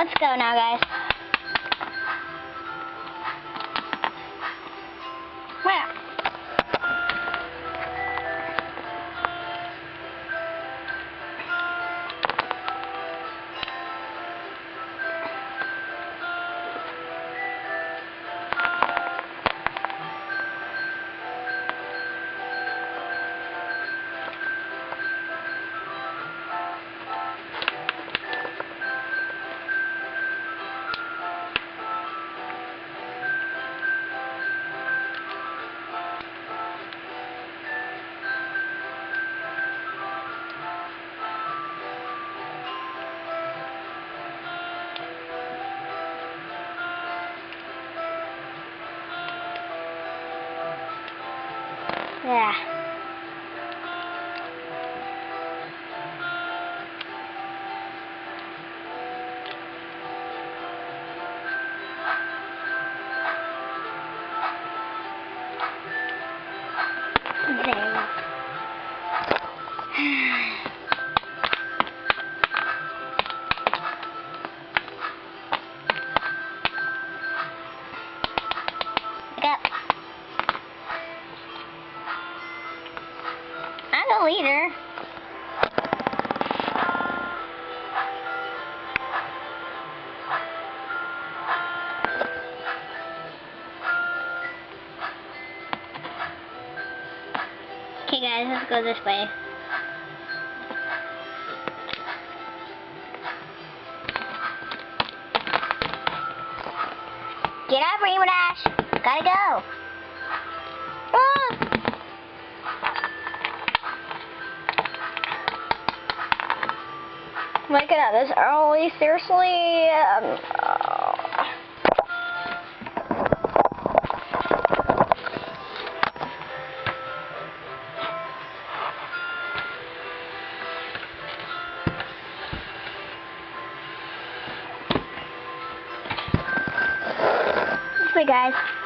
Let's go now, guys. Yeah. There. Leader. Okay guys, let's go this way. Get up, Rainbow Dash! Gotta go! My goodness, are we seriously? Um, uh, guys.